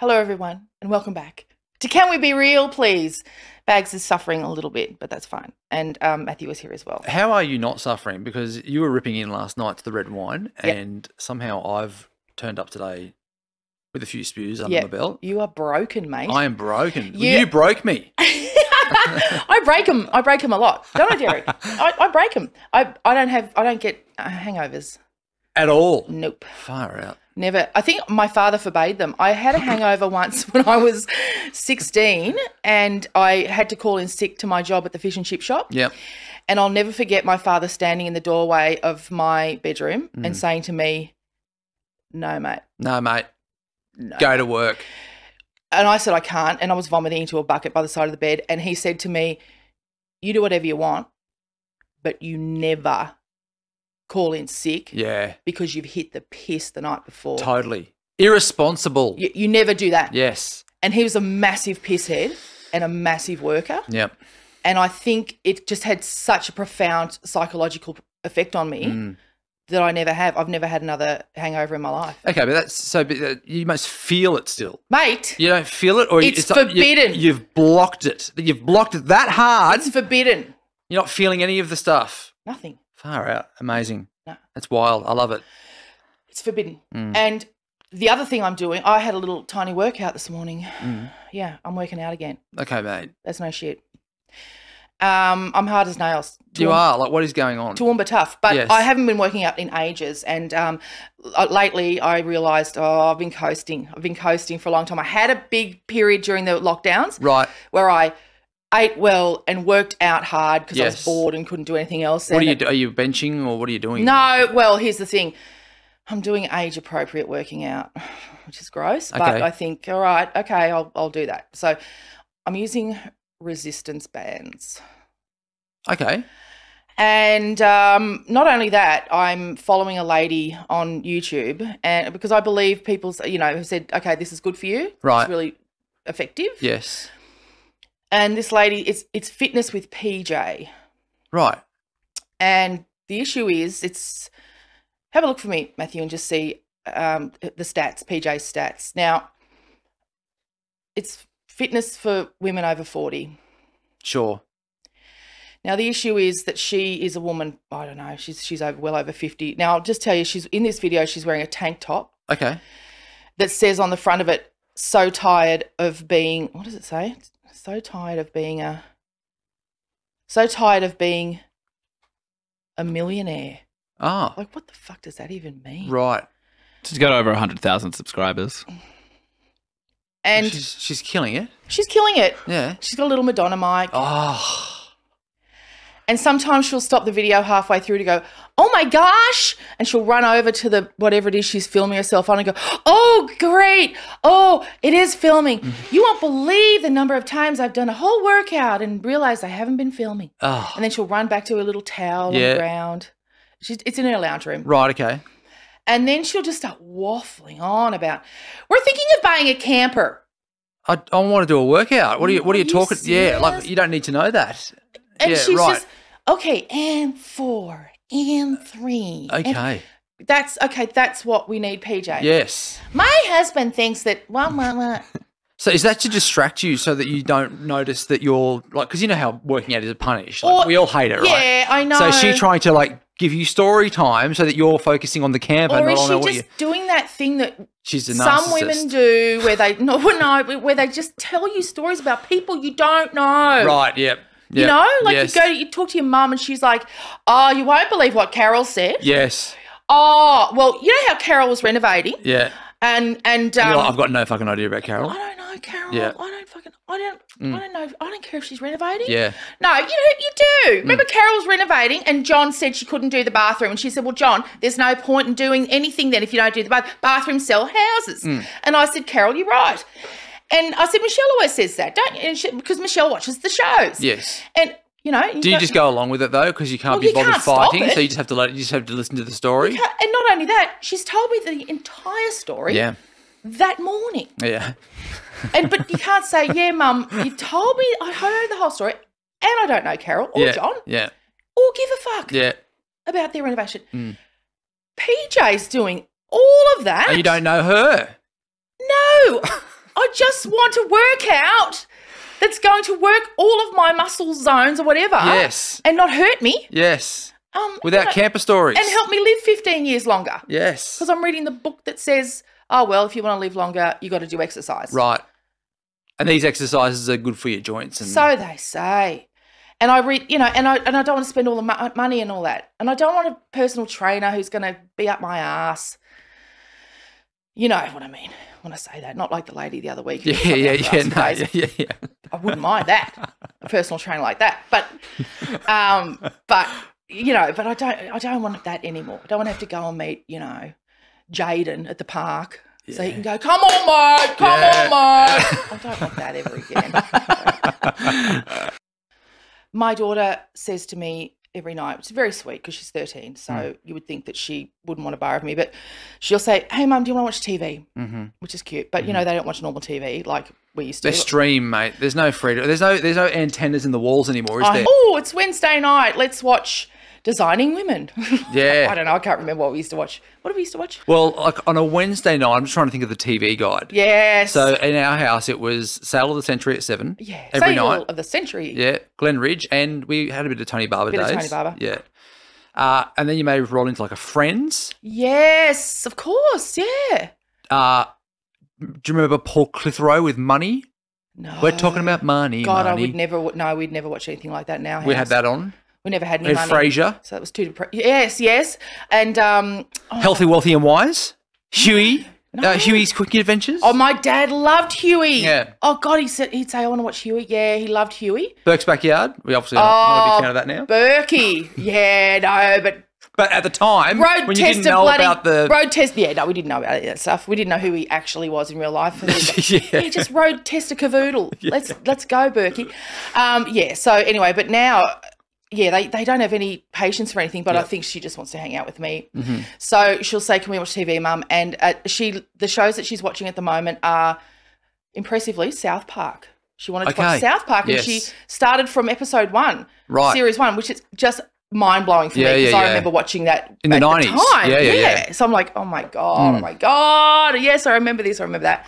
Hello, everyone, and welcome back to Can We Be Real, please? Bags is suffering a little bit, but that's fine. And um, Matthew is here as well. How are you not suffering? Because you were ripping in last night to the red wine, Yep. and somehow I've turned up today with a few spews under Yeah. my belt. You are broken, mate. I am broken. You- You broke me. I break them. I break them a lot, don't I, Derek? I, I break them. I, I don't have. I don't get uh, hangovers. At all. Nope. Far out. Never. I think my father forbade them. I had a hangover once when I was 16 and I had to call in sick to my job at the fish and chip shop. Yep. And I'll never forget my father standing in the doorway of my bedroom Mm. and saying to me, No, mate. No, mate. No. Go to work. And I said, I can't. And I was vomiting into a bucket by the side of the bed. And he said to me, You do whatever you want, but you never call in sick Yeah. because you've hit the piss the night before. Totally. Irresponsible. You, you never do that. Yes. And he was a massive pisshead and a massive worker. Yep. And I think it just had such a profound psychological effect on me Mm. that I never have. I've never had another hangover in my life. Okay, but that's so. But uh, you must feel it still. Mate, You don't feel it, or you- It's like you- forbidden. you've blocked it. You've blocked it that hard. it's forbidden. You're not feeling any of the stuff. Nothing. Far out. Amazing. No. That's wild. I love it. It's forbidden. Mm. And the other thing I'm doing, I had a little tiny workout this morning. Mm. Yeah, I'm working out again. Okay, mate. That's no shit. Um, I'm hard as nails. You are. Like, what is going on? Toowoomba tough, but Yes. I haven't been working out in ages. And um, lately, I realised, oh, I've been coasting. I've been coasting for a long time. I had a big period during the lockdowns Right. where I ate well and worked out hard because I was bored and couldn't do anything else. What are you it- Are you benching or what are you doing? No, well, here's the thing. I'm doing age appropriate working out, which is gross, but Okay. I think, all right, okay, I'll, I'll do that. So I'm using resistance bands. Okay. And um, not only that, I'm following a lady on YouTube, and because I believe people's, you know, have said, okay, this is good for you. Right. It's really effective. Yes. And this lady, it's it's fitness with PJ. Right. And the issue is, it's have a look for me, Matthew, and just see um, the stats, PJ stats. Now, it's fitness for women over 40. Sure. Now, the issue is that she is a woman, I don't know, she's, she's over well over 50. Now, I'll just tell you, she's in this video, she's wearing a tank top Okay. that says on the front of it, so tired of being, what does it say? So tired of being a, so tired of being a millionaire. Ah. Like, what the fuck does that even mean? Right. She's got over 100,000 subscribers. And she's she's killing it. she's killing it. Yeah. She's got a little Madonna mic. Oh. And sometimes she'll stop the video halfway through to go, oh my gosh. And she'll run over to the whatever it is she's filming herself on and go, oh, great. Oh, it is filming. Mm-hmm. You won't believe the number of times I've done a whole workout and realized I haven't been filming. Oh. And then she'll run back to her little towel on the ground. She's, it's in her lounge room. Right. Okay. And then she'll just start waffling on about, we're thinking of buying a camper. I, I want to do a workout. What are you What are you Are you talking? Yeah. Like you don't need to know that. And yeah. she's right. just, okay, and four, and three. and okay. That's okay. That's what we need, PJ. Yes. My husband thinks that. Wah, wah, wah. So is that to distract you so that you don't notice that you're like because you know how working out is a punish. Like, Or- we all hate it, right? Yeah, I know. So is she trying to like give you story time so that you're focusing on the camp and Or is she just you. doing that thing that She's a some women do, where they no, no, where they just tell you stories about people you don't know. Right. Yep. You know, like yes, you go, you talk to your mum, and she's like, "Oh, you won't believe what Carol said." Yes. Oh, well, you know how Carol was renovating, Yeah. and and um, I've got no fucking idea about Carol. I don't know, Carol. Yeah. I don't fucking. I don't. Mm. I don't know. I don't care if she's renovating. Yeah. No, you know, you do. Remember, Carol was renovating, and John said she couldn't do the bathroom, and she said, "Well, John, there's no point in doing anything then if you don't do the bath. Bathrooms sell houses." And I said, "Carol, you're right." And I said, "Michelle always says that, don't you?" And she, because Michelle watches the shows. Yes. And you know, Do you just go along with it though, because you can't Well, be you bothered fighting? So you just have to let you just have to listen to the story. And not only that, she's told me the entire story Yeah. that morning. Yeah. And but you can't say, "Yeah, Mum, you told me I heard the whole story, and I don't know Carol or yeah. John Yeah. or give a fuck Yeah. about their renovation." Mm. PJ's doing all of that. And you don't know her. No. I just want a workout that's going to work all of my muscle zones or whatever. Yes. And not hurt me. Yes. Um, Without know, camper stories. And help me live 15 years longer. Yes. Because I'm reading the book that says, oh, well, if you want to live longer, you got to do exercise. Right. And these exercises are good for your joints. And So they say. And I read, you know, and I and I don't want to spend all the mo- money and all that. And I don't want a personal trainer who's going to be up my ass. You know what I mean when I say that. Not like the lady the other week. yeah, yeah, yeah, no, yeah, yeah, yeah. I wouldn't mind that, a personal trainer like that. But, um, but you know, but I don't, I don't want that anymore. I don't want to have to go and meet, you know, Jaden at the park. So he can go, come on, mate, come Yeah. on, mate. I don't want that ever again. My daughter says to me every night, which is very sweet because she's 13. So Mm. you would think that she wouldn't want to borrow of me, but she'll say, Hey, mum, do you want to watch TV? hmm Which is cute. But, you know, they don't watch normal TV like we used to. They stream, mate. There's no freedom. There's no there's no antennas in the walls anymore, is there? oh, it's Wednesday night. Let's watch Designing Women. Yeah. I don't know. I can't remember what we used to watch. What did we used to watch? Well, like on a Wednesday night, I'm just trying to think of the TV guide. Yes. So in our house, it was Sale of the Century at seven. yeah. Every Sale night. of the century. Yeah, Glenn Ridge, and we had a bit of Tony Barber Bit days. Tony Barber. Yeah. Uh, and then you may roll into like a Friends. Yes, of course. Yeah. Uh, do you remember Paul Clitheroe with Money? No. We're talking about money. God, I would never. No, we'd never watch anything like that now. We had that on. We never had any had money. Frasier, So that was too depressing. Yes, yes. And um, oh, Healthy, Wealthy, and Wise. Huey. No. Uh, Huey's Cooking Adventures. oh, my dad loved Huey. Yeah. Oh God, he said he'd say, "I want to watch Huey." Yeah, he loved Huey. Burke's Backyard. We obviously are not a Oh, big fan of that now. Berkey. Yeah, no, but But at the time, road when you test didn't know bloody about the road test. Yeah, no, we didn't know about any of that stuff. We didn't know who he actually was in real life. yeah. yeah, just road test a cavoodle. Let's let's go, Berkey. Um, yeah. So anyway, but now, yeah, they, they don't have any patience for anything. But I think she just wants to hang out with me. Mhm. So she'll say, "Can we watch TV, Mum?" And uh, she the shows that she's watching at the moment are impressively South Park. She wanted to watch South Park, and she started from episode one, Right. series one, which is just mind blowing for Yeah, me because yeah, I yeah. remember watching that In the 90s. time. Yeah, yeah, yeah. So I'm like, oh my god, Mm. oh my god, yes, I remember this, I remember that,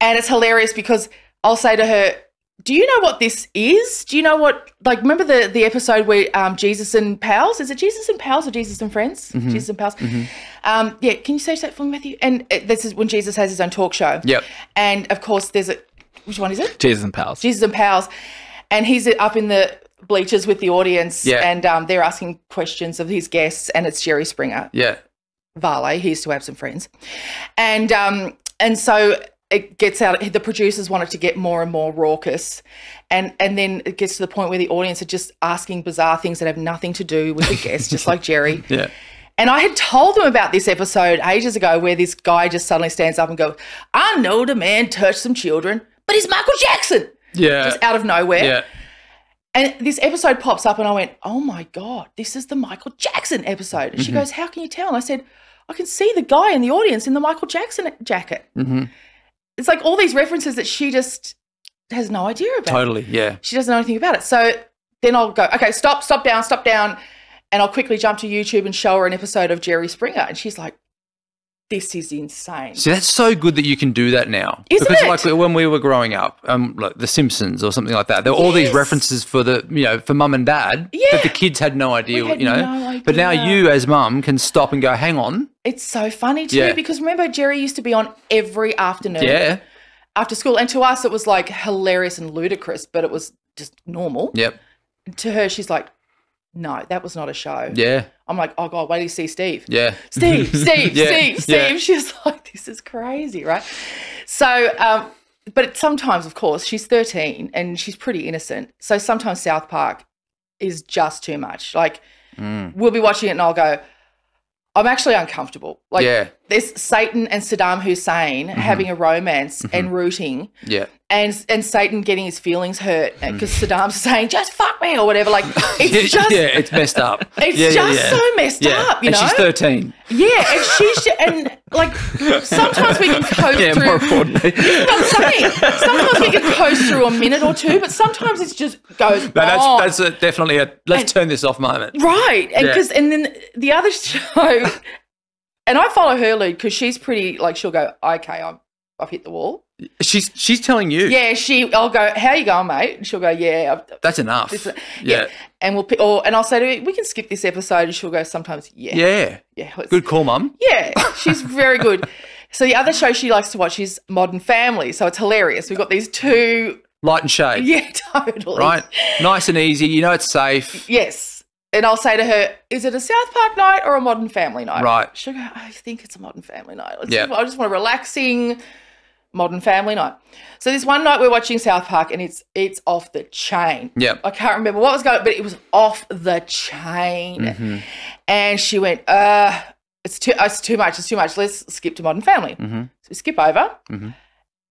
and it's hilarious because I'll say to her. Do you know what this is? Do you know what like remember the the episode where um Jesus and pals? Is it Jesus and pals or Jesus and friends? Mm-hmm. Jesus and pals. Um yeah, can you say that for me, Matthew? And uh, this is when Jesus has his own talk show. Yep. And of course there's a which one is it? Jesus and pals. Jesus and pals, and he's up in the bleachers with the audience, Yeah. and um, they're asking questions of his guests, and it's Jerry Springer, Yeah. Varley. He used to have some friends, and um, and so it gets out. The producers wanted to get more and more raucous, and and then it gets to the point where the audience are just asking bizarre things that have nothing to do with the guests, just like Jerry. Yeah. And I had told them about this episode ages ago where this guy just suddenly stands up and goes, I know the man touched some children, but he's Michael Jackson. Yeah. Just out of nowhere. yeah. And this episode pops up, and I went, "Oh my god, this is the Michael Jackson episode." And she goes, "How can you tell?" And I said, "I can see the guy in the audience in the Michael Jackson jacket." hmm It's like all these references that she just has no idea about. Totally. Yeah. She doesn't know anything about it. So then I'll go, "Okay, stop, stop down, stop down," and I'll quickly jump to YouTube and show her an episode of Jerry Springer, and she's like, "This is insane." See, that's so good that you can do that now. Isn't because it? like when we were growing up, um, like The Simpsons or something like that, there were all these references for the you know for mum and dad Yeah. that the kids had no idea. Had you know, no but now you as mum can stop and go, hang on, It's so funny too Yeah. because remember Jerry used to be on every afternoon. yeah, after school. And to us, it was like hilarious and ludicrous, but it was just normal. yep, To her, she's like, no, that was not a show. yeah, I'm like, oh God, wait till you see Steve. yeah, Steve, Steve, Yeah, Steve, Steve. yeah. She's like, this is crazy, right? So, um, but sometimes, of course, she's 13 and she's pretty innocent. So sometimes South Park is just too much. Like, Mm. we'll be watching it and I'll go, I'm actually uncomfortable. Like, yeah, there's Satan and Saddam Hussein Mm-hmm. having a romance and rooting yeah. and and Satan getting his feelings hurt because Saddam's saying just fuck me or whatever. Like it's just Mm. yeah, it's messed up. it's Yeah, just yeah. so messed up, you and know. she's thirteen. yeah, and she's and like sometimes we can coast Yeah, through. more importantly. Sometimes we can coast through a minute or two, but sometimes it just goes No, that's on. that's a, definitely a let's And- turn this off moment. Right. And Yeah. because and then the other show and I follow her lead because she's pretty like she'll go, Okay, I'm I've hit the wall. She's she's telling you. Yeah, she. I'll go. How you going, mate? And she'll go. Yeah, I've, That's enough. this, yeah. yeah. And we'll pick, or and I'll say to her, we can skip this episode, and she'll go. Sometimes, yeah, Yeah. yeah. Good call, mum. Yeah, she's very good. So the other show she likes to watch is Modern Family. So it's hilarious. We've got these two. Light and shade. Yeah, totally. Right. Nice and easy. You know it's safe. Yes. And I'll say to her, is it a South Park night or a Modern Family night? Right. She'll go, I think it's a Modern Family night. Yeah. just- I just want a relaxing Modern Family night. So this one night we're watching South Park and it's it's off the chain. Yeah. I can't remember what was going, but it was off the chain. Mm-hmm. And she went, uh, it's too, it's too much. It's too much. Let's skip to Modern Family. Mm-hmm. So we skip over. Mhm.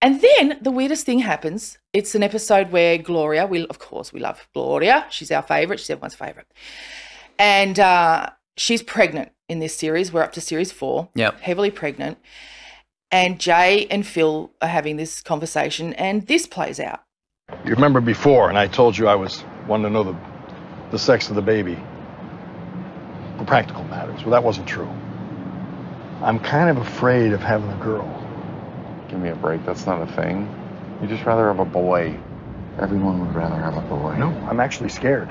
And then the weirdest thing happens. It's an episode where Gloria, we of course we love Gloria. She's our favorite. She's everyone's favorite. And uh, she's pregnant in this series. We're up to series four. Yeah. Heavily pregnant. And Jay and Phil are having this conversation, and this plays out. You remember before, and I told you I was wanting to know the, the sex of the baby for practical matters. Well, that wasn't true. I'm kind of afraid of having a girl. Give me a break. That's not a thing. You'd just rather have a boy. Everyone would rather have a boy. No, I'm actually scared.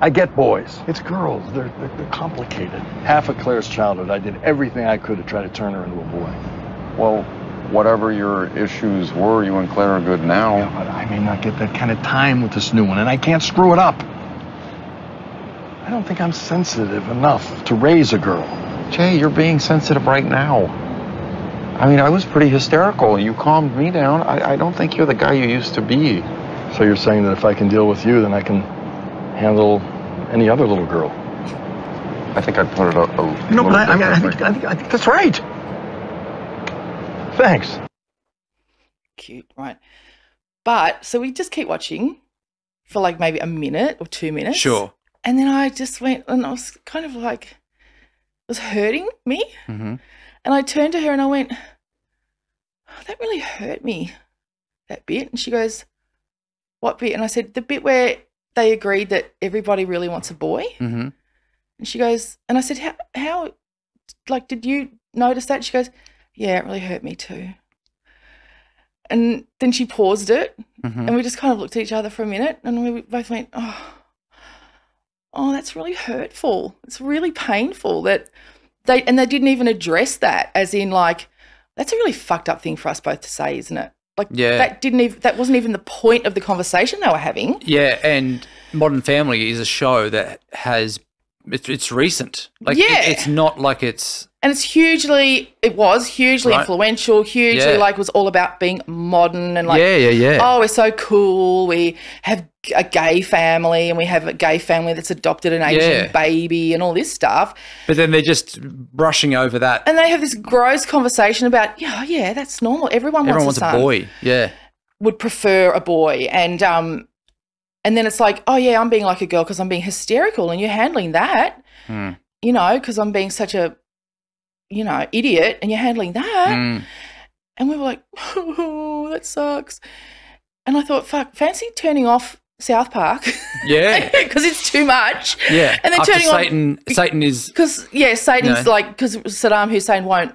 I get boys. It's girls. They're, they're, they're complicated. Half of Claire's childhood, I did everything I could to try to turn her into a boy. Well, whatever your issues were, you and Claire are good now. Yeah, but I may not get that kind of time with this new one, and I can't screw it up. I don't think I'm sensitive enough to raise a girl. Jay, you're being sensitive right now. I mean, I was pretty hysterical. You calmed me down. I, I don't think you're the guy you used to be. So you're saying that if I can deal with you, then I can handle any other little girl? I think I'd put it a, No, but I, I, mean, I, think, I, think, I think that's right. Thanks. Cute, right? But so we just keep watching for like maybe a minute or two minutes. Sure. And then I just went, and I was kind of like, it was hurting me. hmm And I turned to her and I went, oh, that really hurt me, that bit. And she goes, what bit? And I said, the bit where they agreed that everybody really wants a boy. hmm And she goes, and I said, how, how, like, did you notice that? She goes, yeah, it really hurt me too. And then she paused it hmm and we just kind of looked at each other for a minute and we both went, oh, oh, that's really hurtful. It's really painful that they, and they didn't even address that as in like, that's a really fucked up thing for us both to say, isn't it? Like Yeah. that didn't even, that wasn't even the point of the conversation they were having. Yeah, and Modern Family is a show that has it's, it's recent. Like it- Yeah. it's not like it's And it's hugely, it was hugely Right. influential, hugely Yeah. like was all about being modern and like, yeah, yeah, yeah. oh, we're so cool. We have a gay family and we have a gay family that's adopted an Asian Yeah. baby and all this stuff. But then they're just brushing over that. And they have this gross conversation about, yeah, yeah, that's normal. Everyone, Everyone wants, wants a, a boy. Yeah. Would prefer a boy, and um, and then it's like, oh yeah, I'm being like a girl because I'm being hysterical, and you're handling that, Hmm. you know, because I'm being such a, you know, idiot, and you're handling that. Mm. And we were like, oh, that sucks. And I thought, fuck, fancy turning off South Park Yeah. because it's too much. Yeah. And then After turning on Satan Satan is because yeah, Satan's No. like because Saddam Hussein won't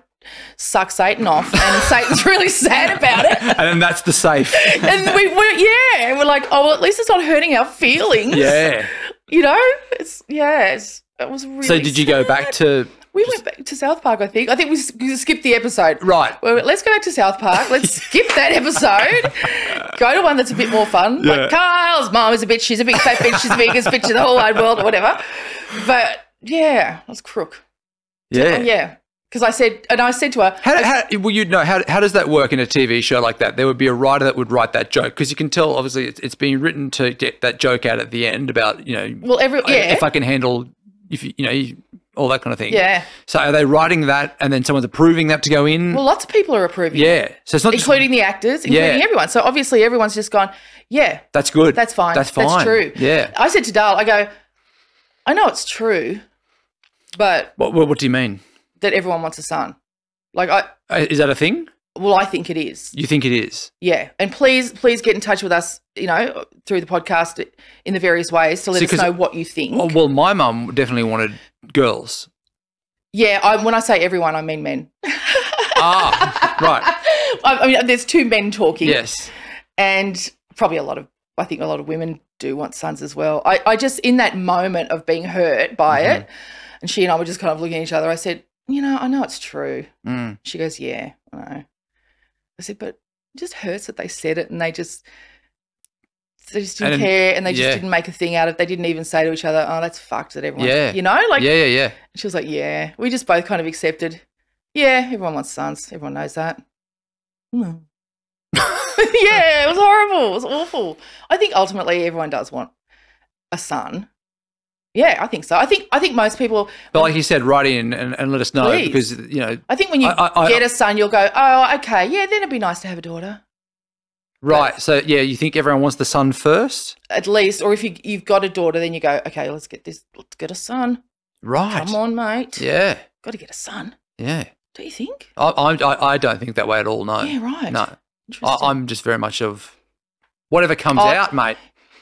suck Satan off, and Satan's really sad about it. and then that's the safe. And we were yeah, and we're like, oh, well, at least it's not hurting our feelings. Yeah. you know, it's yeah, it's, it was really. So did you go back to We went back to South Park. I think. I think we, skipped the episode. right? Well, let's go back to South Park. Let's skip that episode. Go to one that's a bit more fun. Yeah. Like Kyle's mom is a bitch. She's a big fat bitch. She's the biggest bitch in the whole wide world, or whatever. But yeah, was crook. Yeah. Oh, yeah, because I said, and I said to her, How, how well you know how how does that work in a TV show like that? There would be a writer that would write that joke because you can tell obviously it's, it's being written to get that joke out at the end about you know well, every yeah, if I can handle if you, you know you, all that kind of thing. yeah. So are they writing that and then someone's approving that to go in? Well, lots of people are approving. yeah. So it's not just- including the actors, including Yeah. everyone. So obviously, everyone's just gone. Yeah, that's good. that's fine. That's fine. That's true. Yeah. I said to Dale, I go, I know it's true, but What, what what do you mean? that everyone wants a son. Like I, Uh, Is that a thing? Well, I think it is. You think it is? Yeah, and please, please get in touch with us. You know, through the podcast in the various ways to let See, us know what you think. Oh, well, my mum definitely wanted girls. yeah, I, when I say everyone, I mean men. Ah, right. I, I mean, there's two men talking. Yes. and probably a lot of I think a lot of women do want sons as well. I, I just in that moment of being hurt by Mm-hmm. it, and she and I were just kind of looking at each other. I said, "You know, I know it's true." Mm. She goes, "Yeah, I know." I said, "But it just hurts that they said it and they just." They just didn't And- um, care, and they just didn't make a thing out of. it. They didn't even say to each other, "Oh, that's fucked." That everyone, Yeah. you know, like yeah, yeah, yeah. she was like, "Yeah." We just both kind of accepted. Yeah, everyone wants sons. Everyone knows that. Yeah, it was horrible. It was awful. I think ultimately everyone does want a son. Yeah, I think so. I think I think most people. But like you said, write in and, and let us know Please. because you know, I think when you I- I- I- get a son, you'll go, "Oh, okay, yeah, then it'd be nice to have a daughter." right? So yeah, you think everyone wants the son first, At least, or if you you've got a daughter, then you go, "Okay, let's get this. Let's get a son. right? Come on, mate. Yeah, got to get a son." yeah. Do you think? I, I, I- I don't think that way at all. No, Yeah, right. no. I, Interesting. I'm just very much of whatever comes Oh, out, mate.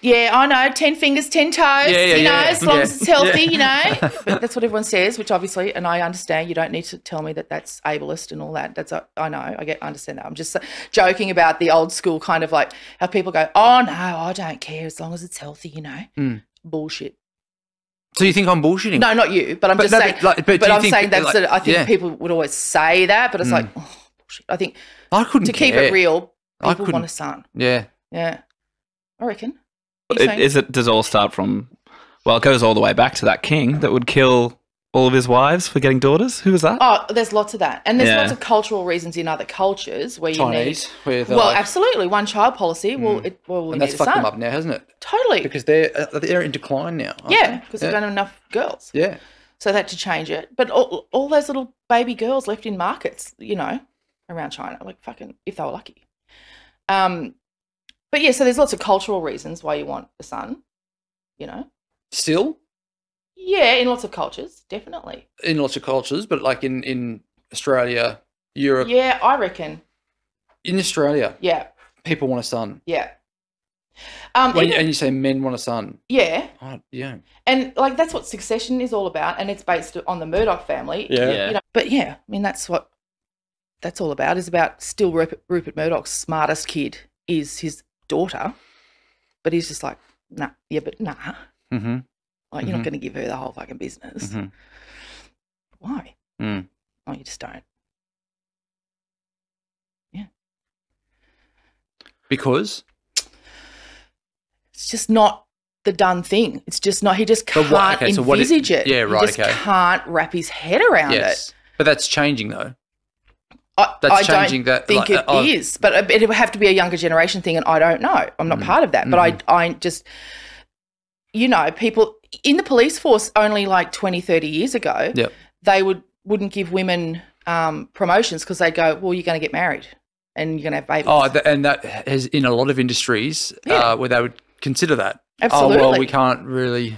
Yeah, I know. Ten fingers, ten toes. Yeah, yeah, you know, yeah, as long as it's healthy, you know. But that's what everyone says, which obviously, and I understand. You don't need to tell me that that's ableist and all that. That's uh, I know. I get I understand that. I'm just joking about the old school kind of like how people go, "Oh no, I don't care as long as it's healthy," you know. Mm. Bullshit. So you think I'm bullshitting? No, not you, but I'm But just no, saying. but, like, but but I'm saying that's. like- the, I think. Hmm. people would always say that, but it's like, oh, bullshit. I think I couldn't to keep it real, I people want a son. Yeah. Yeah, I reckon. You It, is it does it all start from? Well, it goes all the way back to that king that would kill all of his wives for getting daughters. Who was that? Oh, there's lots of that, and there's Yeah. lots of cultural reasons in other cultures where you Chinese, need. they're Well, like- absolutely, one child policy. Well, it well, we and that's fucked son. them up now, hasn't it? Totally. Because they're uh, they're in decline now. yeah, because yeah. we don't have enough girls, Yeah. so that to change it. But all, all those little baby girls left in markets, you know, around China, like fucking, if they were lucky. Um, but yeah, so there's lots of cultural reasons why you want a son. You know, Still yeah, in lots of cultures, definitely. in lots of cultures, but like in in Australia, Europe, Yeah, I reckon. in Australia, Yeah, people want a son. yeah. Um, When, and you say men want a son. yeah, Oh, yeah. And like that's what Succession is all about, and it's based on the Murdoch family. Yeah. Yeah. You know, but yeah, I mean that's what that's all about. Is about still Rupert, Rupert Murdoch's smartest kid is his daughter, but he's just like, nah, yeah, but nah, Mm-hmm. like you're not Mhm. going to give her the whole fucking business. Mhm. Why? Mm. Oh, you just don't. Yeah. Because It's just not the done thing. It's just not. He just can't what- okay, so what is- envisage it. yeah, right, He just okay. can't wrap his head around it. but that's changing though. I, That's I changing don't that, think like, it uh, is, but it would have to be a younger generation thing, and I don't know. I'm not Mm, part of that, but I, I just, you know, people in the police force only like 20, 30 years ago, Yep. they would wouldn't give women um, promotions because they'd go, well, you're going to get married and you're going to have babies. Oh, th- and that has in a lot of industries Yeah. uh, where they would consider that. Absolutely. Oh well, we can't really.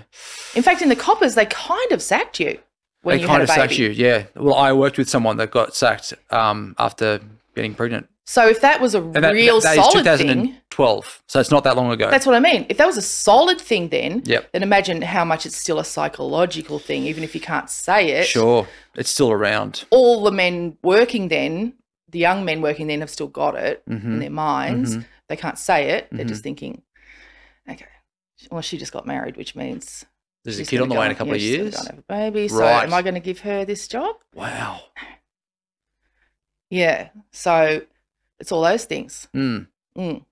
in fact, in the coppers, they kind of sacked you when they you kind of sacked you. Yeah. Well, I worked with someone that got sacked um, after getting pregnant. So if that was a that, real that is solid thing, 2012. So it's not that long ago. That's what I mean. If that was a solid thing then, Yep. then imagine how much it's still a psychological thing, even if you can't say it. sure. It's still around. All the men working then, the young men working then have still got it in Mhm. their minds. Mhm. They can't say it. They're Mhm. just thinking, okay, well, she just got married, which means There's a kid on the way in a couple yeah, of years. have a baby. So Right. am I going to give her this job? Wow. Yeah. So it's all those things. Mm. Mm.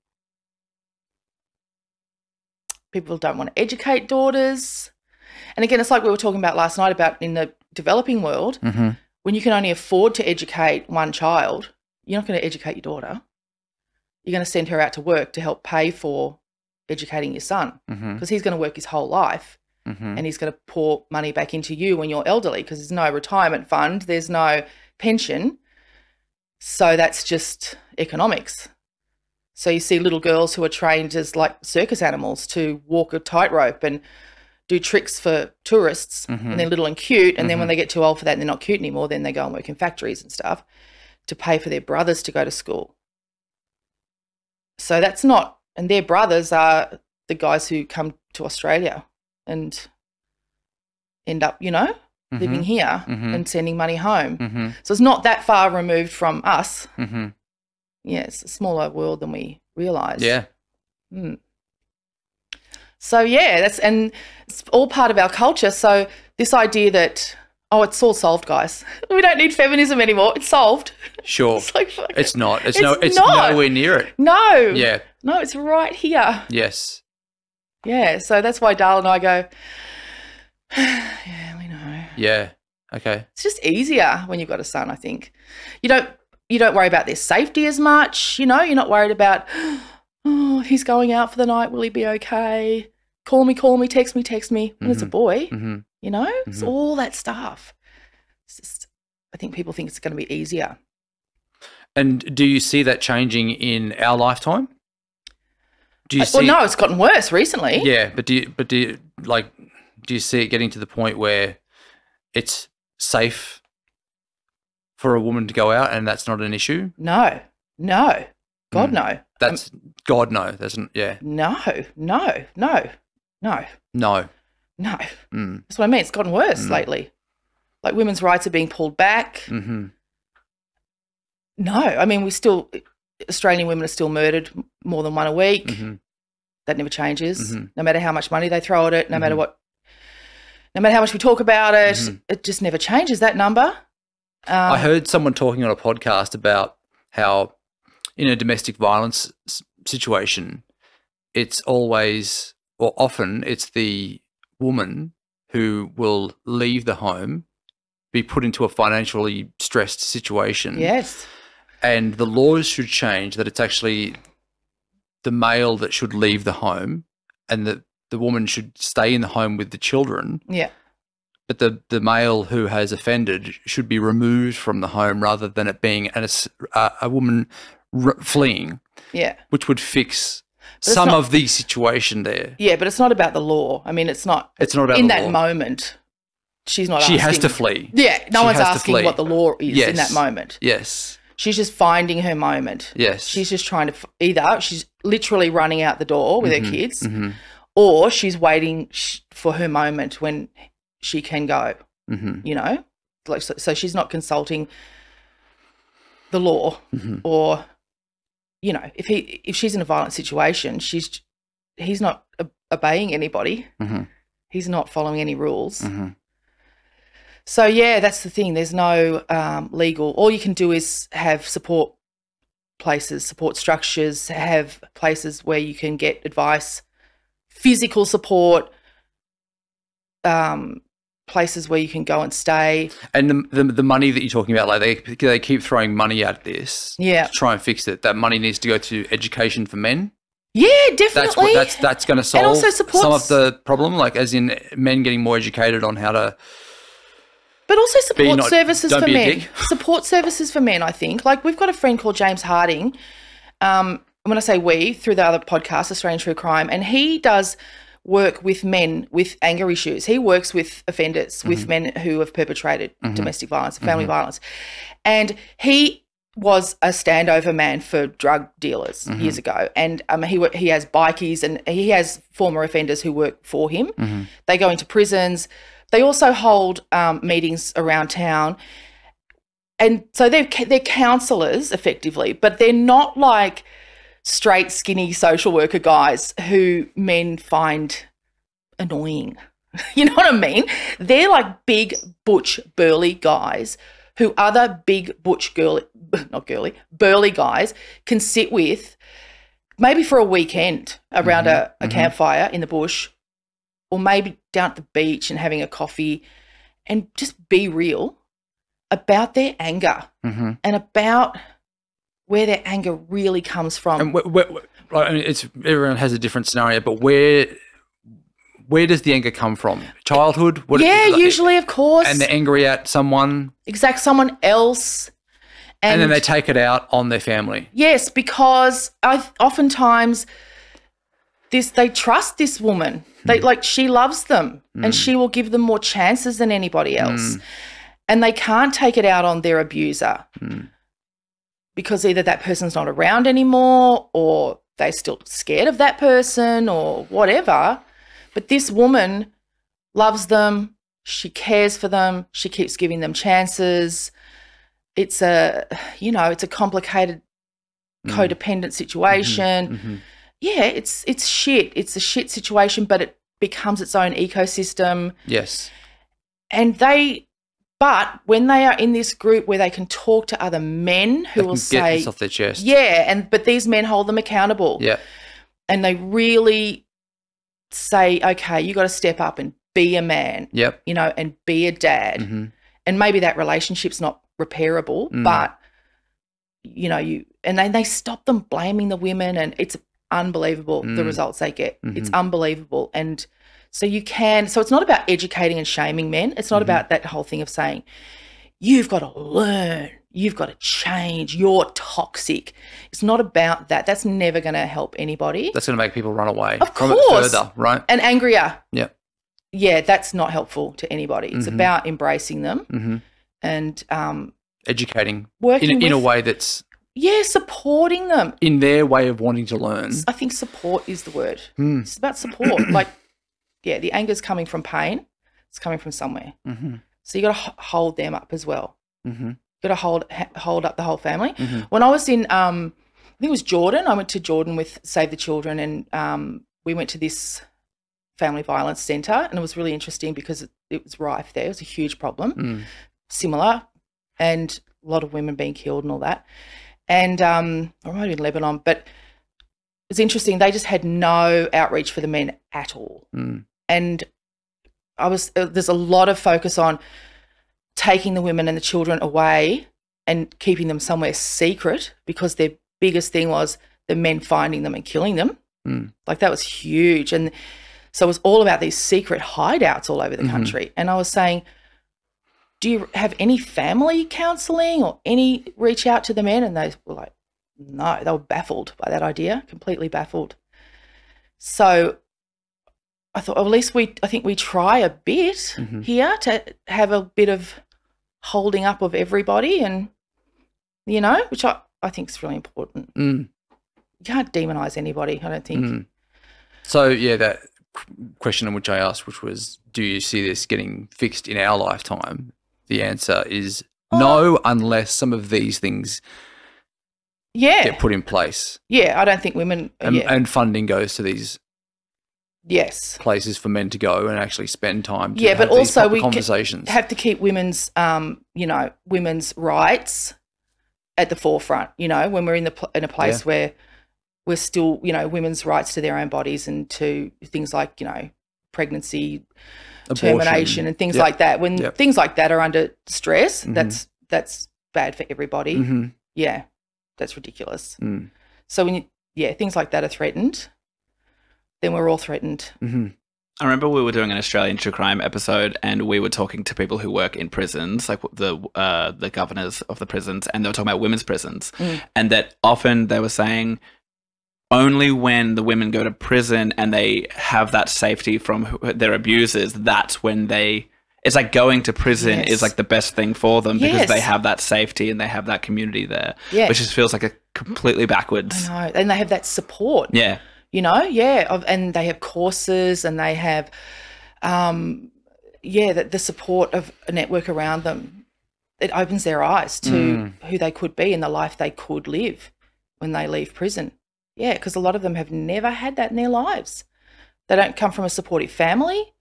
People don't want to educate daughters. And again, it's like we were talking about last night about in the developing world, hmm when you can only afford to educate one child, you're not going to educate your daughter. You're going to send her out to work to help pay for educating your son hmm because he's going to work his whole life hmm and he's going to pour money back into you when you're elderly because there's no retirement fund, there's no pension. So that's just economics. So you see little girls who are trained as like circus animals to walk a tightrope and do tricks for tourists Mhm. and they're little and cute. And then when Mhm. they get too old for that and they're not cute anymore, then they go and work in factories and stuff to pay for their brothers to go to school. So that's not, and their brothers are the guys who come to Australia and end up, you know, living here Mhm. and sending money home. hmm So it's not that far removed from us, hmm yeah, it's a smaller world than we realize. Yeah. So yeah, that's and it's all part of our culture. So this idea that oh, it's all solved, guys. We don't need feminism anymore. It's solved. Sure. It's like It's not. It's, It's no. It's not. nowhere near it. no, Yeah. no, it's right here. Yes. Yeah, so that's why Darla and I go. yeah, we know. Yeah. Okay. It's just easier when you've got a son. I think you don't you don't worry about their safety as much. You know, you're not worried about oh he's going out for the night. Will he be okay? Call me, call me, text me, text me. When it's a Mhm. boy, hmm you know, it's Mhm. all that stuff. It's just, I think people think it's going to be easier. And do you see that changing in our lifetime? Do you see? well, no, it's gotten worse recently. Yeah, but do you, but do you, like do you see it getting to the point where it's safe for a woman to go out and that's not an issue? No, no, God Mm. no, That's God no. That's yeah. no, no, no, no, No. no. Mm. That's what I mean. It's gotten worse Mm. lately. Like women's rights are being pulled back. hmm No, I mean we still Australian women are still murdered more than one a week. hmm That never changes. Mhm. No matter how much money they throw at it, no matter Mhm. what, no matter how much we talk about it, Mhm. it just never changes. That number. Um, I heard someone talking on a podcast about how in a domestic violence situation, it's always or often it's the woman who will leave the home, be put into a financially stressed situation, Yes. And the laws should change that it's actually the male that should leave the home and that the woman should stay in the home with the children Yeah. but the, the male who has offended should be removed from the home rather than it being an, a, a woman r- fleeing, Yeah. which would fix it's some not- of the situation there. Yeah, but it's not about the law. I mean, it's not. It's not about in the that law. moment. She's not. She has to flee. Yeah, no She one's asking what the law is in that moment. Yes. She's just finding her moment. Yes. She's just trying to f- either she's literally running out the door with Mhm, her kids, hmm or she's waiting sh- for her moment when she can go. hmm You know, like so, so she's not consulting the law hmm or you know if he if she's in a violent situation she's he's not obeying anybody. Hmm he's not following any rules. Hmm so yeah that's the thing there's no um, legal all you can do is have support places support structures have places where you can get advice physical support um, places where you can go and stay And the, the the money that you're talking about, like they they keep throwing money at this yeah to try and fix it. That money needs to go to education for men. yeah definitely That's what that's that's going to solve also some of the problem. Like as in men getting more educated on how to. But also support not- services for men. support services for men, I think. Like we've got a friend called James Harding. Um, when I say we, through the other podcast, Australian True Crime, and he does work with men with anger issues. He works with offenders, Mm-hmm. with men who have perpetrated domestic violence, family violence. And he was a standover man for drug dealers Mm-hmm. years ago. And um, he he has bikies and he has former offenders who work for him. Mm-hmm. They go into prisons. They also hold um, meetings around town, and so they're they're counsellors effectively, but they're not like straight, skinny social worker guys who men find annoying. You know what I mean? They're like big, butch, burly guys who other big, butch, girly, not girly, burly guys can sit with maybe for a weekend around a, a campfire in the bush or maybe down at the beach and having a coffee and just be real about their anger hmm and about where their anger really comes from. And wh- wh- wh- like, I mean, it's everyone has a different scenario, but where where does the anger come from? Childhood? What, yeah, like, usually, of course. And they're angry at someone, exact someone else. And, and, then they take it out on their family. yes, because I oftentimes this they trust this woman. They mm. like she loves them and mm. she will give them more chances than anybody mm. else. And they can't take it out on their abuser. Because either that person's not around anymore or they're still scared of that person or whatever. But this woman loves them. She cares for them. She keeps giving them chances. It's a, you know, it's a complicated codependent mm-hmm. situation. Mhm. Yeah, it's it's shit. It's a shit situation, but it becomes its own ecosystem. Yes. And they, but when they are in this group where they can talk to other men who will get say, off their chest. yeah, and but these men hold them accountable. Yeah. and they really say, okay, you got to step up and be a man, Yep. you know, and be a dad. hmm And maybe that relationship's not repairable, Mm. but you know, you and then they stop them blaming the women, and it's unbelievable the Mm. results they get. It's Mhm. unbelievable, and so you can. So it's not about educating and shaming men. It's not Mhm. about that whole thing of saying you've got to learn, you've got to change, you're toxic. It's not about that. That's never going to help anybody. That's going to make people run away Of from course. it further, right? and angrier. Yeah. Yeah, that's not helpful to anybody. It's Mhm. about embracing them hmm and um, Educating working in, in a way that's Yeah, supporting them. in their way of wanting to learn. I think support is the word. Mm. It's about support. like, yeah, the anger's coming from pain. It's coming from somewhere. hmm So you got to h- hold them up as well. hmm You got to hold ha- hold up the whole family. hmm When I was in, um, I think it was Jordan. I went to Jordan with Save the Children, and um, we went to this family violence centre, and it was really interesting because it, it was rife there. It was a huge problem. Mm. similar and a lot of women being killed and all that. And um, or might have been Lebanon, but it's interesting. They just had no outreach for the men at all. Mm. And I was uh, there's a lot of focus on taking the women and the children away and keeping them somewhere secret because their biggest thing was the men finding them and killing them. Mm. Like that was huge. And so it was all about these secret hideouts all over the Mhm. country. And I was saying, do you have any family counseling or any reach out to the men? And they were like, no, they were baffled by that idea, completely baffled. So I thought, well, at least we, I think we try a bit Mhm. here to have a bit of holding up of everybody and, you know, which I, I think is really important. Mm. You can't demonize anybody, I don't think. Mm. So yeah, that question in which I asked, which was, do you see this getting fixed in our lifetime? The answer is no, unless some of these things Yeah. get put in place, Yeah. I don't think women, and, yeah. and funding goes to these yes. places for men to go and actually spend time. To Yeah, but also we conversations. have to keep women's um you know women's rights at the forefront you know when we're in the in a place where we're still you know women's rights to their own bodies and to things like you know pregnancy Abortion. termination and things Yep. like that when Yep. things like that are under stress Mhm. that's that's bad for everybody Mhm. yeah that's ridiculous Mm. so when you, yeah things like that are threatened then we're all threatened Mhm. I remember we were doing an Australian true crime episode, and we were talking to people who work in prisons, like the uh, the governors of the prisons, and they were talking about women's prisons, Mm. and that often they were saying only when the women go to prison and they have that safety from their abusers, that's when they. It's like going to prison Yes. is like the best thing for them because they have that safety and they have that community there, yeah which just feels like a completely backwards. I know. and they have that support Yeah, you know yeah and they have courses and they have um yeah the, the support of a network around them it opens their eyes to Mm. who they could be and the life they could live when they leave prison yeah because a lot of them have never had that in their lives they don't come from a supportive family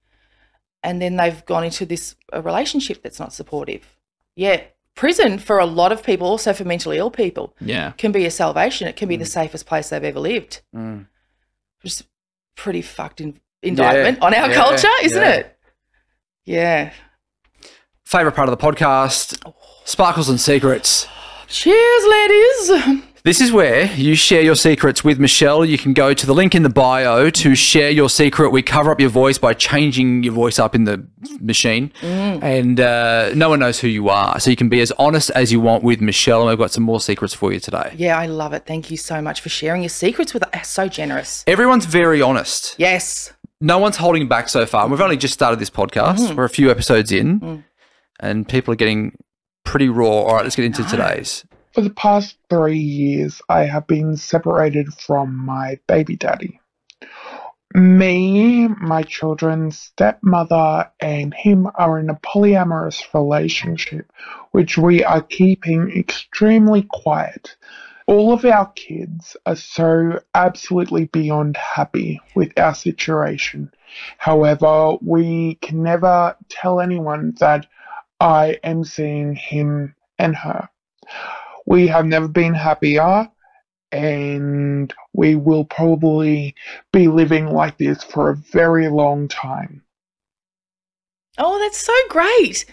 and then they've gone into this a relationship that's not supportive yeah prison for a lot of people also for mentally ill people yeah. can be a salvation it can be the safest place they've ever lived Mm. just pretty fucked in, indictment on our yeah, culture, isn't yeah. it? Yeah. Favorite part of the podcast: sparkles and secrets. Cheers, ladies. This is where you share your secrets with Michelle. You can go to the link in the bio to share your secret. We cover up your voice by changing your voice up in the machine, mm. and uh, no one knows who you are. So you can be as honest as you want with Michelle. And we've got some more secrets for you today. Yeah, I love it. Thank you so much for sharing your secrets with us. So generous. Everyone's very honest. Yes. No one's holding back so far. We've only just started this podcast. Mm. We're a few episodes in, mm. and people are getting pretty raw. All right, let's get into today's. For the past three years, I have been separated from my baby daddy. Me, my children's stepmother, and him are in a polyamorous relationship, which we are keeping extremely quiet. All of our kids are so absolutely beyond happy with our situation. However, we can never tell anyone that I am seeing him and her. We have never been happier, and we will probably be living like this for a very long time. Oh, that's so great.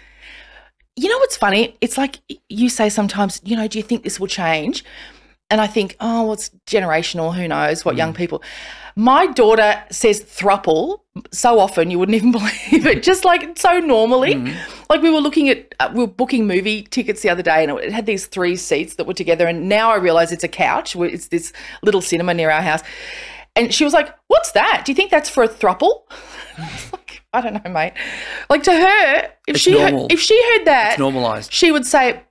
You know what's funny? It's like you say sometimes, you know, do you think this will change? And I think, oh, well, it's generational. Who knows what young people. My daughter says thruple so often you wouldn't even believe it, just like so normally. Like we were looking at, uh, we were booking movie tickets the other day and it had these three seats that were together. And now I realize it's a couch. It's this little cinema near our house. And she was like, What's that? Do you think that's for a thruple? like, I don't know, mate. Like to her, if It's she heard, if she heard that, It's normalized. she would say,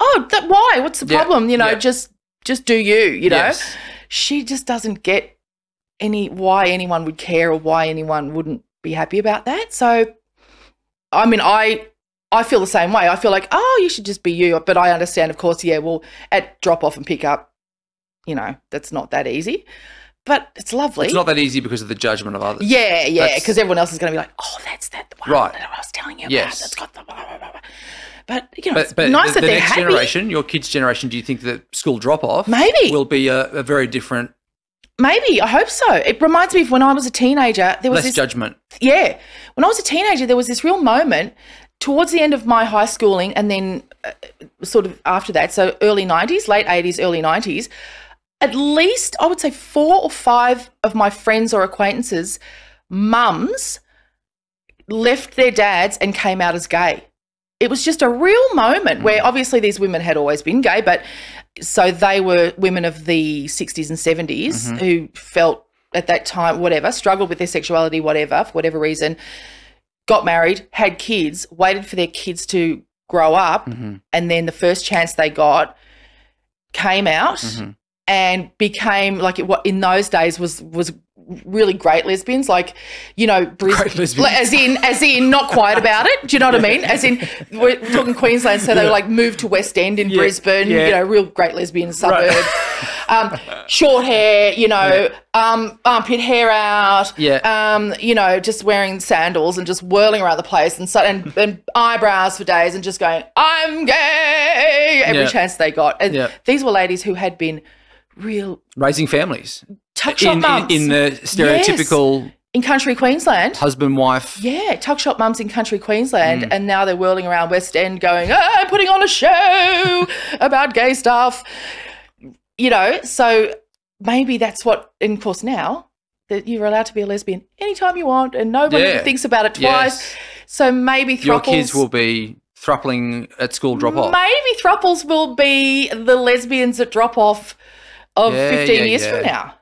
"Oh, that why? What's the Yeah, problem? You know, yeah. just just do you. You know." Yes. She just doesn't get any why anyone would care or why anyone wouldn't be happy about that. So, I mean, I I feel the same way. I feel like, oh, you should just be you. But I understand, of course, yeah. Well, at drop off and pick up, you know, that's not that easy. But it's lovely. It's not that easy because of the judgment of others. Yeah, yeah, because everyone else is going to be like, "Oh, that's that the one Right. that I was telling you about. Yes. That's got the." Blah, blah, blah, blah. But you know, But, it's but nice the, that the they're next happy. generation, your kids' generation, do you think that school drop off Maybe. will be a, a very different, Maybe I hope so. It reminds me of when I was a teenager. There was less this, judgment? yeah. When I was a teenager, there was this real moment towards the end of my high schooling, and then uh, sort of after that, so early '90s, late '80s, early '90s. At least I would say four or five of my friends or acquaintances, mums, left their dads and came out as gay. It was just a real moment where mm. obviously these women had always been gay, but so they were women of the 60s and 70s mm-hmm. who felt at that time, whatever, struggled with their sexuality, whatever, for whatever reason, got married, had kids, waited for their kids to grow up, mm-hmm. and then the first chance they got came out mm-hmm. and became like it, what in those days was was really great lesbians like you know Bris- Great lesbians. as in as in not quiet about it do you know what i mean as in we're talking queensland so they were like moved to west end in Yeah, brisbane yeah. you know real great lesbian suburb um, short hair you know um, armpit hair out Yeah. um, you know just wearing sandals and just whirling around the place and so and, and eyebrows for days and just going i'm gay every Yeah. chance they got and Yeah. these were ladies who had been real Raising families tuck shop in, in, mums in the stereotypical in country Queensland. husband wife. Yeah, tuck shop mums in country Queensland, Mm. and now they're whirling around West End going, oh, I'm putting on a show about gay stuff. You know, so maybe that's what, and of course, now that you're allowed to be a lesbian anytime you want, and nobody Yeah. thinks about it twice. Yes. So maybe Your kids will be thruppling at school drop off. maybe thruples will be the lesbians at drop off of Yeah, 15 yeah, years from now.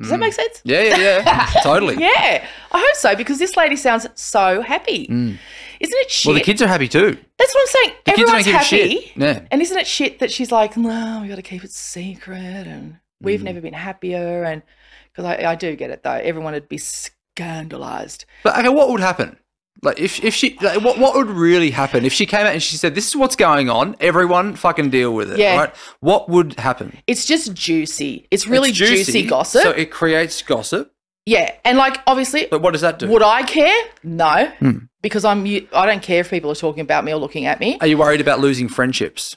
Does that Mm. make sense? Yeah, yeah, yeah. totally. Yeah, I hope so because this lady sounds so happy. Isn't it shit? Mm. Well, the kids are happy too. That's what I'm saying. The kids don't Everyone's happy. shit. Yeah. And isn't it shit that she's like, no, we got to keep it secret and Mm. we've never been happier. And because I, I do get it though. Everyone would be scandalized. But okay, what would happen? Like if if she like, what what would really happen if she came out and she said this is what's going on, everyone fucking deal with it, Yeah. right? What would happen? It's just juicy. It's really It's juicy, gossip. So it creates gossip. yeah. And like, obviously, But what does that do? would I care? No. Hmm. Because I'm, I don't care if people are talking about me or looking at me. Are you worried about losing friendships?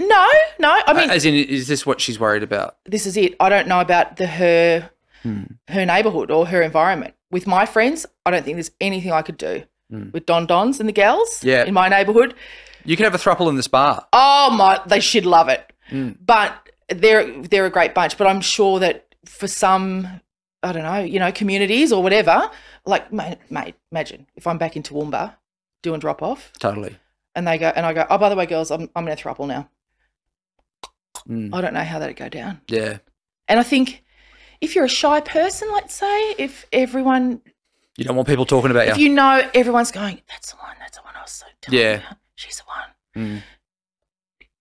No, no. I mean, As in, is this what she's worried about? this is it. I don't know about the her Hmm. her neighborhood or her environment. With my friends, I don't think there's anything I could do. With Don Dons and the girls Hmm. Yeah. in my neighborhood, You can have a thruple in this bar. oh my, they should love it. Hmm. But they're they're a great bunch. But I'm sure that for some, I don't know, you know, communities or whatever, like mate, mate imagine if I'm back in Toowoomba doing drop off Totally. and they go and I go, oh by the way, girls, I'm I'm in a throuple now. Mm. I don't know how that'd go down. Yeah. And I think if you're a shy person, let's say, if everyone, You don't want people talking about if you. you know everyone's going, that's the one, that's the one I was so telling Yeah. about, she's the one. Mm.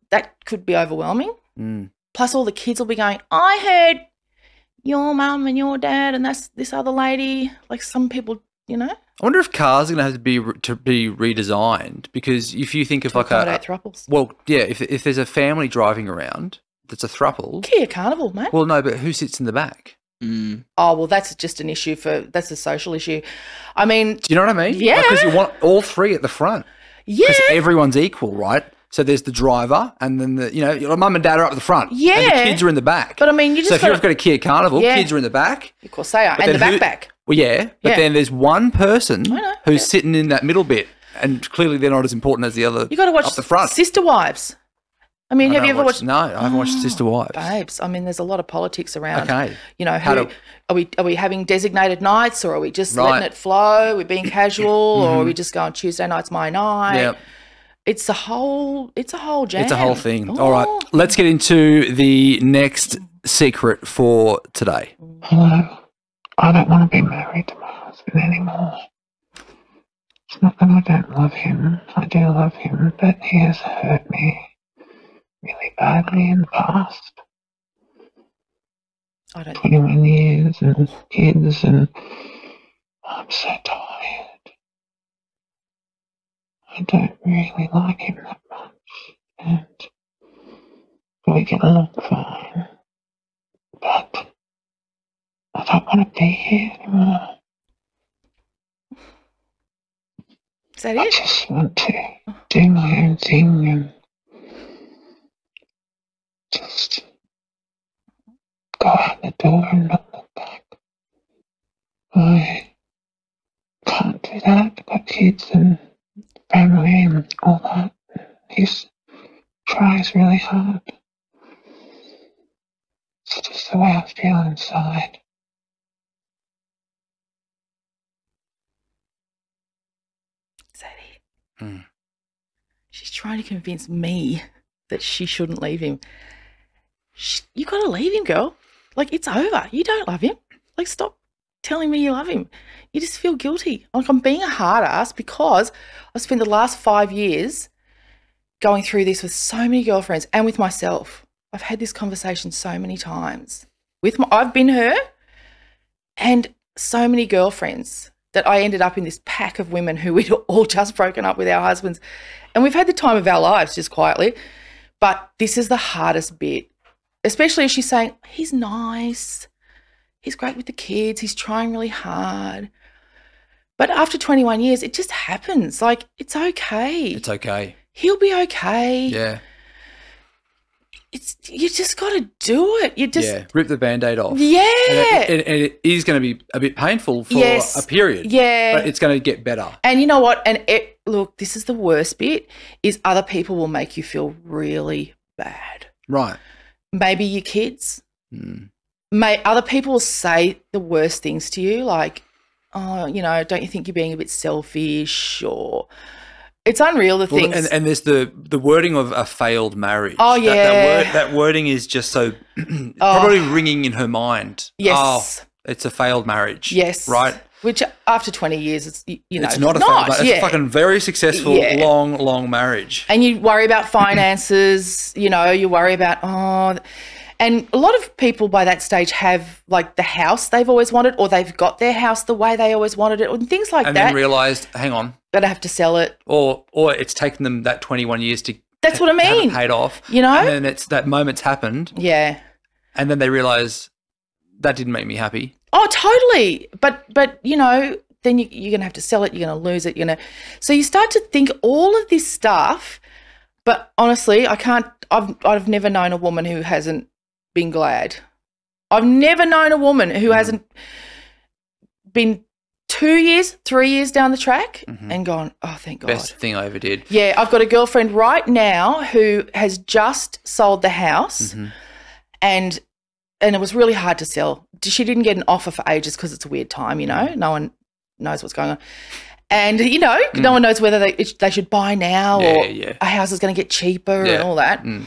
That could be overwhelming. Mm. Plus, all the kids will be going, I heard your mum and your dad, and that's this other lady. Like some people, you know, I wonder if cars are going to have to be to be redesigned because if you think of like a accommodate well, yeah, if if there's a family driving around, that's a thruple. Kia Carnival, mate. Well, no, but who sits in the back? Mm. oh well, that's just an issue for that's a social issue. I mean, Do you know what I mean? Yeah. Because you want all three at the front. yeah, Because everyone's equal, right? So there's the driver, and then the you know your mum and dad are up at the front. Yeah, and Yeah. the kids are in the back. but I mean, you just so if gotta, you've got a Kia Carnival, Yeah. kids are in the back. of course they are, But and the then who- Well, yeah, but Yeah. then there's one person who's yeah. sitting in that middle bit, and clearly they're not as important as the other. You got to watch up the front. Sister Wives. I mean, I have you ever watch- watched? No, I haven't watched Oh, Sister Wives. Babes, I mean, there's a lot of politics around. Okay. You know, How who, do- are we are we having designated nights, or are we just Right. Mm-hmm. letting it flow? We're being casual, or are we just going Tuesday night's my night? Yeah, It's a whole. It's a whole jam. it's a whole thing. All right, let's get into the next secret for today. Hello. I don't want to be married to my husband anymore. It's not that I don't love him. I do love him, but he has hurt me really badly in the past. I don't. 21 years and kids, and I'm so tired. I don't really like him that much, and we get along fine. But I don't want to be here anymore. Is that I it? just want to do my own thing and just go out the door look back. I can't do that. Got kids and family and all that. He tries really hard. It's just the way I feel inside. Is that it? Hmm. She's trying to convince me that she shouldn't leave him. Sh you got to leave him, girl. Like, it's over. You don't love him. Like, stop telling me you love him. You just feel guilty. Like, I'm being a hard ass because I spent the last five years going through this with so many girlfriends and with myself. I've had this conversation so many times. With my, I've been her and so many girlfriends that I ended up in this pack of women who we'd all just broken up with our husbands. And we've had the time of our lives just quietly. But this is the hardest bit, especially as she's saying, he's nice. He's great with the kids. He's trying really hard. But after 21 years, it just happens. Like, it's okay. It's okay. He'll be okay. Yeah, It's you just got to do it. You just yeah. Rip the band-aid off. yeah. And it, and- it is going to be a bit painful for Yes. a period. Yeah. But it's going to get better. And you know what? And it, look, this is the worst bit: is other people will make you feel really bad. Right. Maybe your kids. Mm. May other people say the worst things to you, like, "Oh, you know, don't you think you're being a bit selfish?" Or it's unreal the Well, things. and, and there's the the wording of a failed marriage. Oh, That, that, yeah. word, that wording is just so probably ringing in her mind. yes, Oh, it's a failed marriage. yes, Right. Which after 20 years, it's you know, it's not a not. It's yeah. a fucking very successful, Yeah. long, long marriage. and you worry about finances, you know, you worry about, oh, and a lot of people by that stage have like the house they've always wanted, or they've got their house the way they always wanted it, and things like and that. And then realised, hang on, but I have to sell it. or or it's taken them that 21 years to That's what I mean. paid off. You know? and then it's that moment's happened, Yeah. and then they realise that didn't make me happy. Oh, totally. But but you know, then you, you're gonna have to sell it. You're gonna lose it. You're gonna. So you start to think all of this stuff. But honestly, I can't. I've I've never known a woman who hasn't been glad. I've never known a woman who hasn't been two years, three years down the track and gone, oh, thank God. Best thing I ever did. Yeah, I've got a girlfriend right now who has just sold the house Mm-hmm. and and it was really hard to sell. She didn't get an offer for ages because it's a weird time, you know. No one knows what's going on. And you know, no one knows whether they they should buy now Mm. Yeah, or yeah. a house is going to get cheaper Yeah. and all that. Mm.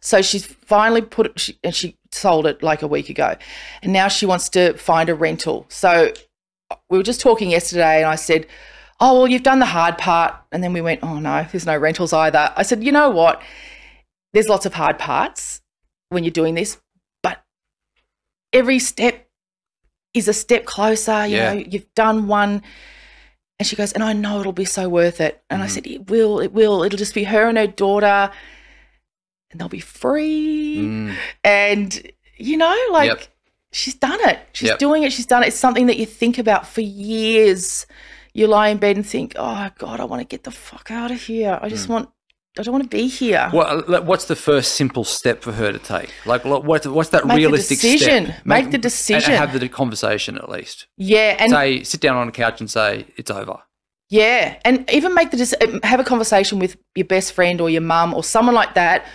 So she's finally put it, she, and she sold it like a week ago. And now she wants to find a rental. So we were just talking yesterday and I said, Oh, well, you've done the hard part. And then we went, Oh, no, there's no rentals either. I said, You know what? There's lots of hard parts when you're doing this, every step is a step closer. You Yeah. know, you've done one. And she goes, And I know it'll be so worth it. And I Mhm. said, It will, it will. It'll just be her and her daughter and they'll be free. Mm. And, you know, like Yep. she's done it. She's Yep. doing it. She's done it. It's something that you think about for years. You lie in bed and think, oh, God, I want to get the fuck out of here. I just want, I don't want to be here. Like, what's the first simple step for her to take? Like, what, what's, what's that Make the realistic decision. step? Make the decision. have the conversation at least. Yeah. And say, sit down on a couch and say, it's over. Yeah, and even make the have a conversation with your best friend or your mum or someone like that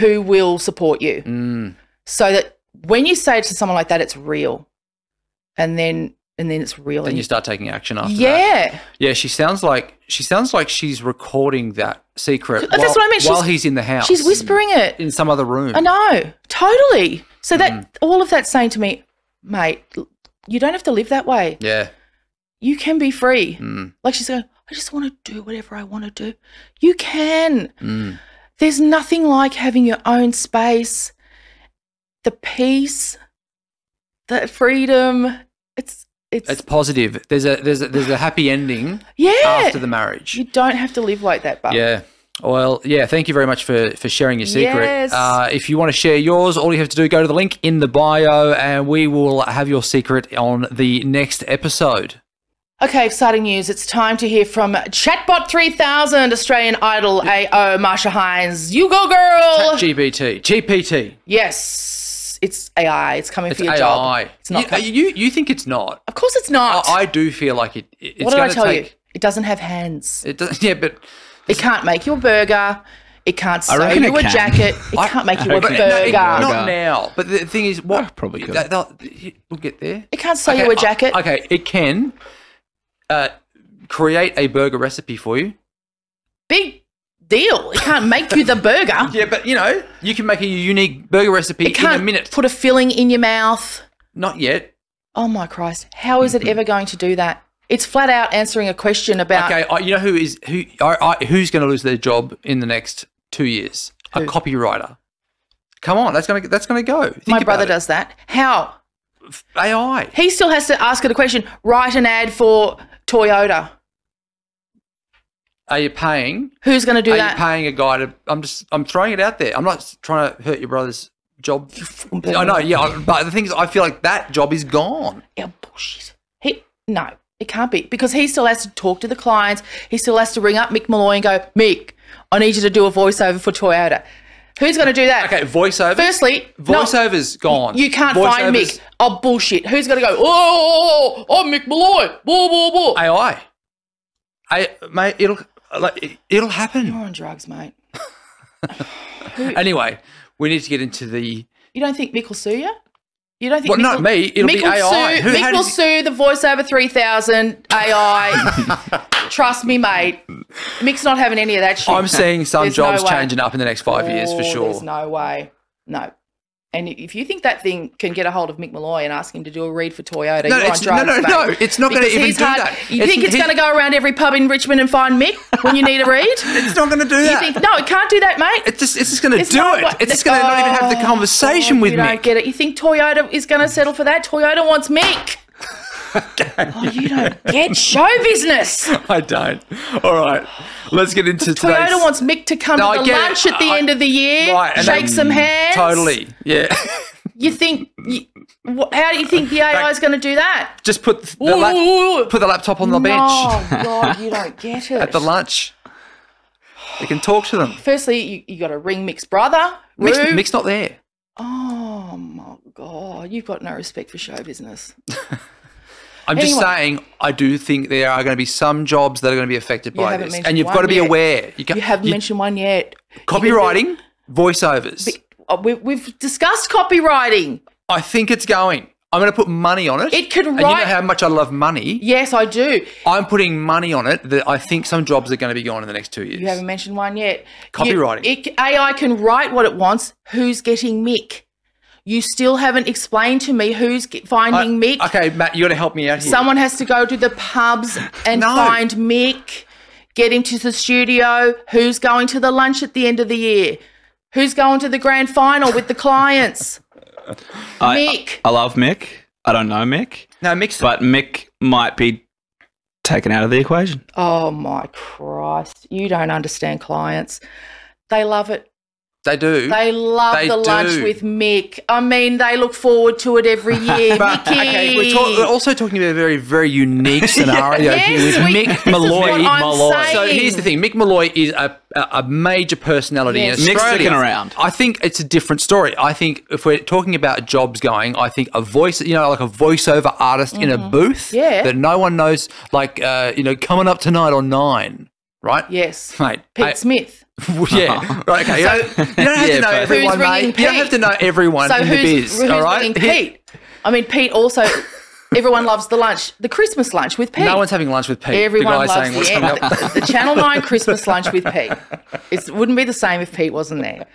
who will support you, Mm. so that when you say it to someone like that, it's real, and then and then it's real. Then and you start taking action after that. yeah, Yeah, she sounds like she sounds like she's recording that secret That's while, what I mean. while She's- he's in the house. she's whispering it. in some other room. I know, totally. So that Mm. all of that's saying to me, mate, you don't have to live that way. Yeah. You can be free. Mm. Like she's going, I just want to do whatever I want to do. You can. Mm. There's nothing like having your own space, the peace, the freedom. It's it's, It's positive. There's a there's a there's a happy ending yeah. after the marriage. you don't have to live like that, but Yeah. Well, yeah, thank you very much for, for sharing your secret. Yes. Uh, if you want to share yours, all you have to do, is go to the link in the bio and we will have your secret on the next episode. Okay, exciting news. It's time to hear from Chatbot 3000 Australian Idol AO Marcia Hines. You go, girl. GPT, GPT. yes, it's AI. It's coming It's for your AI. job. It's not. You, com- you, you think it's not? of course, it's not. I, I do feel like it. it- It's what did I tell take, you? It doesn't have hands. It does, yeah, but It can't make you a burger. It can't sew you a can. jacket. It I- can't make you I a reckon burger. no, it- not now. But the thing is, what Oh, probably could. that- they'll- we'll get there. It can't sew Okay, you a jacket. Okay, it can uh, create a burger recipe for you. Big deal. It can't make you the burger. Yeah, but you know, you can make a unique burger recipe It can't in a minute. put a filling in your mouth. Not yet. Oh my Christ. How is it ever going to do that? It's flat out answering a question about Okay, I, you know who is who? I, I, who's going to lose their job in the next two years? A copywriter. Come on, that's gonna that's gonna go. Think my brother it. does that. How? AI. He still has to ask it a question. Write an ad for Toyota. Are you paying? Who's going to do are that? Are you paying a guy to? I'm just I'm throwing it out there. I'm not trying to hurt your brother's job. I know, yeah, but the thing is, I feel like that job is gone. Yeah, bullshit. He no, it can't be because he still has to talk to the clients. He still has to ring up Mick Molloy and go, Mick, I need you to do a voiceover for Toyota. Who's going to do that? Okay, voiceover. Firstly, no, gone. you can't find Mick. Oh bullshit. Who's going to go? Oh oh, oh, oh, oh, Mick Molloy. Blah blah blah. AI. I, mate, it'll like it'll happen. You're on drugs, mate. Anyway, we need to get into the. You don't think Mick will sue you? You don't think Well, Mick not will, me. It'll Mick be will AI. Sue, Who- Mick will does- sue the voiceover 3000 AI. Trust me, mate. Mick's not having any of that shit. I'm seeing some There's jobs way. changing up in the next five years for Oh, sure. There's no way. No. And if you think that thing can get a hold of Mick Molloy and ask him to do a read for Toyota, No, you're it's- on drugs, no, no, no, it's not gonna even do hard- that. You It's- think it's going to go around every pub in Richmond and find Mick when you need a read? It's not going to do you that. think no, it can't do that, mate. it's just it's just going to do no it. way- It's just going to not even have the Oh, conversation God, with you me. don't get it. You think Toyota is going to settle for that? Toyota wants Mick. oh, you don't get show business. I don't. All right, let's get into today's. Toyota wants Mick to come No, to the get it. lunch at the I- end of the year, Right, and shake some hands. Totally. Yeah. You think? You, how do you think the AI is going to do that? just put the Ooh. put the laptop on the bench Oh God, you don't get it. at the lunch. You can talk to them. Firstly, you, you got to ring Mick's brother. Mick's, Mick's not there. Oh my God, you've got no respect for show business. I'm just saying, I do think there are going to be some jobs that are going to be affected by this, and you've got to be yet. aware. You, can, You haven't you- mentioned one yet. copywriting, voiceovers. Oh, we, we've discussed copywriting. I think it's going. I'm going to put money on it. It could And you know how much I love money. Yes, I do. I'm putting money on it that I think some jobs are going to be gone in the next two years. You haven't mentioned one yet. Copywriting. You, it, AI can write what it wants. Who's getting Mick? You still haven't explained to me who's get, I- finding Mick. Okay, Matt, you got to help me out here. Someone has to go to the pubs and No. find Mick, get him to the studio. Who's going to the lunch at the end of the year? Who's going to the grand final with the clients? I, Mick. I love Mick. I don't know Mick, no, mix it. but Mick might be taken out of the equation. Oh my Christ. You don't understand clients. They love it. They do. They love They the lunch with Mick. I mean, they look forward to it every year. But, Mickey. okay, we're, talk- we're also talking about a very, very unique scenario Yes, here with we- Mick this is Molloy. what I'm Molloy. So here's the thing: Mick Molloy is a, a, a major personality Yes. in Mick's Australia. sticking around. I think it's a different story. I think if we're talking about jobs going, I think a voice, you know, like a voiceover artist in a booth, Mm-hmm. Yeah. that no one knows, like, uh, you know, coming up tonight on nine, right? Yes. Mate, Pete I- Smith. yeah, right. Okay, you, don't, you don't have Yeah, to know everyone, Who's ringing mate. You don't have to know everyone So in who's, the biz. who's all right, Pete? I mean, Pete also. Everyone loves the lunch, the Christmas lunch with Pete. No one's having lunch with Pete. Everyone the guy loves saying what's the, coming up. the, the Channel 9 Christmas lunch with Pete. It wouldn't be the same if Pete wasn't there.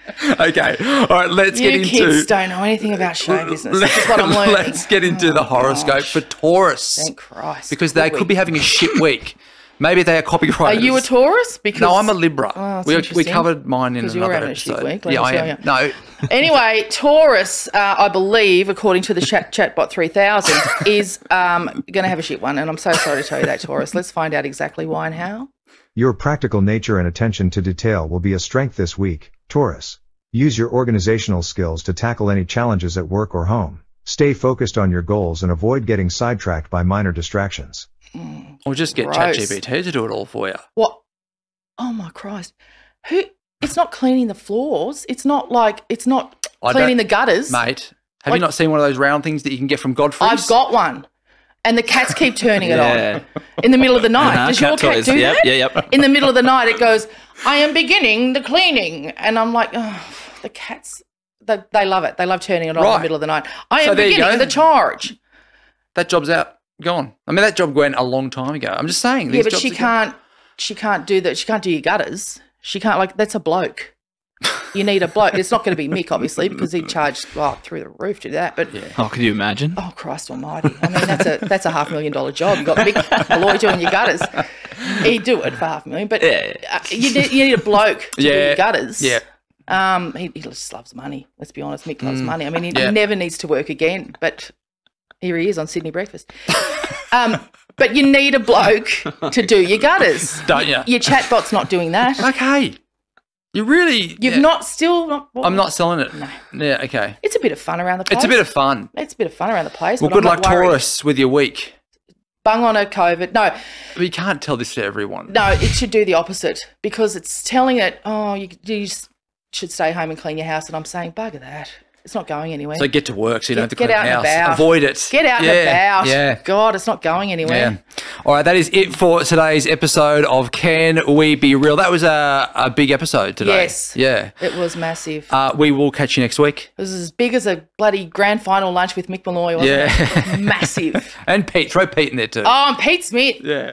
okay, all right. Let's You get into. kids don't know anything about show business. This is what I'm learning. Let's get into the horoscope for oh, Taurus Thank Christ. because they Good could be having a shit week. Maybe they are copywriters. Are you a Taurus? Because No, I'm a Libra. Oh, we, we covered mine in 'Cause you're another having a shit episode. week, yeah, I am. you. No, Anyway, Taurus, uh, I believe, according to the chat, Chatbot 3000, is um, going to have a shit one. And I'm so sorry to tell you that, Taurus. Let's find out exactly why and how. Your practical nature and attention to detail will be a strength this week, Taurus. Use your organizational skills to tackle any challenges at work or home. Stay focused on your goals and avoid getting sidetracked by minor distractions. Or just get Gross. ChatGPT to do it all for you. What? Oh, my Christ. Who? It's not cleaning the floors. It's not like, it's not I cleaning the gutters. Mate, have Like- you not seen one of those round things that you can get from Godfrey's? I've got one. And the cats keep turning it Yeah. on in the middle of the night. Uh-huh, Does your cat cat toys. do Yep, that? yeah, yep. In the middle of the night, it goes, I am beginning the cleaning. And I'm like, oh, the cats, they, they love it. They love turning it on in the middle of the night. I am you beginning the charge. That job's out, gone. I mean, that job went a long time ago. I'm just saying. Yeah, but she can't, she can't do that. She can't do your gutters. She can't, like, that's a bloke. You need a bloke. It's not going to be Mick, obviously, because he charged well, through the roof to do that. But Oh, could you imagine? Oh Christ Almighty! I mean, that's a that's a half million dollar job. You got Mick Molloy doing your gutters. He'd do it for half a million, but Yeah. uh, you need you need a bloke to do Yeah. your gutters. Yeah. Um, he, he just loves money. Let's be honest. Mick loves money. I mean, he, Mm. Yeah. he never needs to work again. But here he is on Sydney Breakfast. Um, but you need a bloke to do your gutters. Don't you? Your chatbot's not doing that. Okay. You really. You've yeah. not still. Not, I'm not selling it. No. Yeah, okay. It's a bit of fun around the place. It's a bit of fun. It's a bit of fun around the place. Well, good luck. Taurus, with your week. Bung on a COVID. No, But you can't tell this to everyone. No, it should do the opposite because it's telling it, oh, you, you should stay home and clean your house. And I'm saying, bugger that. It's not going anywhere. So get to work so you don't have to Get out the and house. about. Avoid it. Get out yeah, and about. Yeah. God, it's not going anywhere. Yeah. All right, that is it for today's episode of Can We Be Real? That was a, a big episode today. Yes. Yeah. It was massive. Uh, we will catch you next week. it was as big as a bloody grand final lunch with Mick Molloy, wasn't Yeah. it? Massive. and Pete. Throw Pete in there too. Oh, and Pete Smith. yeah.